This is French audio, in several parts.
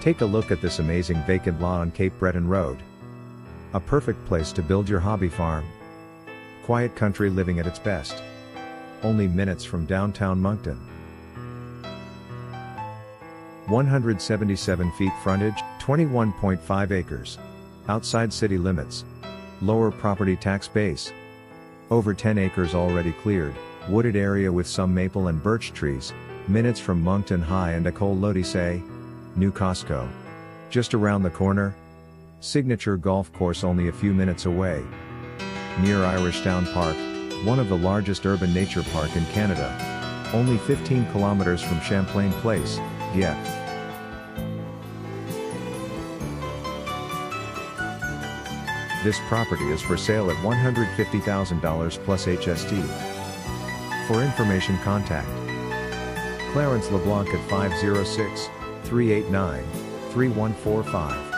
Take a look at this amazing vacant lot on Cape Breton Road. A perfect place to build your hobby farm. Quiet country living at its best. Only minutes from downtown Moncton. 177 feet frontage, 21.5 acres. Outside city limits. Lower property tax base. Over 10 acres already cleared, wooded area with some maple and birch trees, minutes from Moncton High and a Ecole L'Odyssée. New Costco. Just around the corner. Signature golf course only a few minutes away. Near Irishtown Park, one of the largest urban nature park in Canada. Only 15 kilometers from Champlain Place, Dieppe. This property is for sale at $150,000 plus HST. For information contact Clarence LeBlanc at 506 389 3145.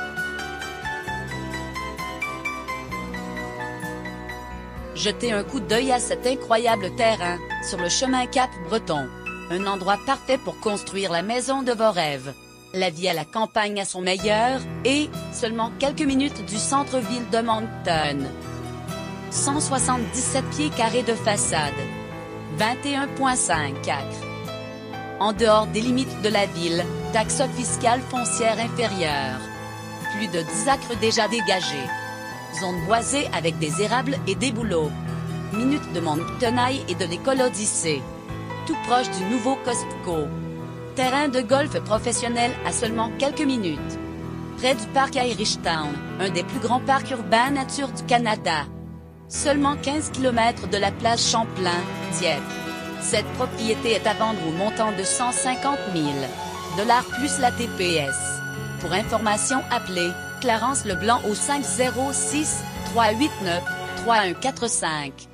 Jetez un coup d'œil à cet incroyable terrain sur le chemin Cap Breton. Un endroit parfait pour construire la maison de vos rêves. La vie à la campagne à son meilleur et seulement quelques minutes du centre-ville de Moncton. 177 pieds carrés de façade. 21.5 acres. En dehors des limites de la ville, taxe fiscale foncière inférieure. Plus de 10 acres déjà dégagés. Zone boisée avec des érables et des bouleaux. Minutes de Monctonaille et de l'école Odyssée. Tout proche du nouveau Costco. Terrain de golf professionnel à seulement quelques minutes. Près du parc Irishtown, un des plus grands parcs urbains nature du Canada. Seulement 15 km de la place Champlain, Dieppe. Cette propriété est à vendre au montant de 150 000 dollars plus la TPS. Pour information, appelez Clarence Leblanc au 506 389 3145.